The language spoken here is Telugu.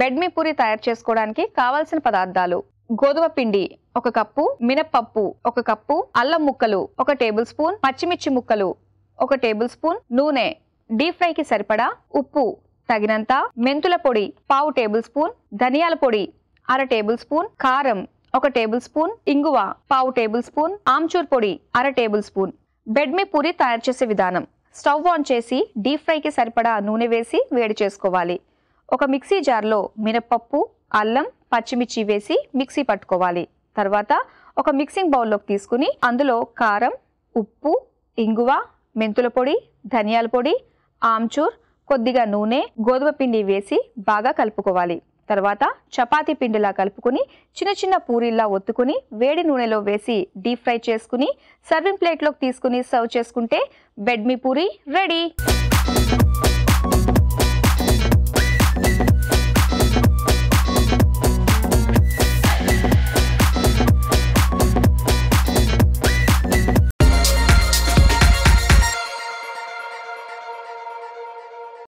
బెడ్ మీ పూరి తయారు చేసుకోవడానికి కావాల్సిన పదార్థాలు. గోధుమ పిండి ఒక కప్పు మినప్పప్పు ఒక కప్పు అల్లం ముక్కలు ఒక టేబుల్ స్పూన్ పచ్చిమిర్చి ముక్కలు ఒక టేబుల్ స్పూన్ నూనె. డీప్ ఫ్రైకి సరిపడా ఉప్పు తగినంత మెంతుల పొడి పావు టేబుల్ స్పూన్ ధనియాల పొడి అర టేబుల్ స్పూన్ కారం ఒక టేబుల్ స్పూన్ ఇంగువ పావు టేబుల్ స్పూన్ ఆమ్చూర్ పొడి అర టేబుల్ స్పూన్. బెడ్ మీ పూరి తయారు చేసే విధానం. స్టవ్ ఆన్ చేసి డీప్ ఫ్రైకి సరిపడా నూనె వేసి వేడి చేసుకోవాలి. ఒక మిక్సీ జార్లో మినప్పప్పు అల్లం పచ్చిమిర్చి వేసి మిక్సీ పట్టుకోవాలి. తర్వాత ఒక మిక్సింగ్ బౌల్లోకి తీసుకుని అందులో కారం ఉప్పు ఇంగువ మెంతుల పొడి ధనియాల పొడి ఆమ్చూర్ కొద్దిగా నూనె గోధుమ పిండి వేసి బాగా కలుపుకోవాలి. తర్వాత చపాతీ పిండిలా కలుపుకుని చిన్న చిన్న పూరీల్లా ఒత్తుకుని వేడి నూనెలో వేసి డీప్ ఫ్రై చేసుకుని సర్వింగ్ ప్లేట్లోకి తీసుకుని సర్వ్ చేసుకుంటే బెడ్ మీ పూరి రెడీ.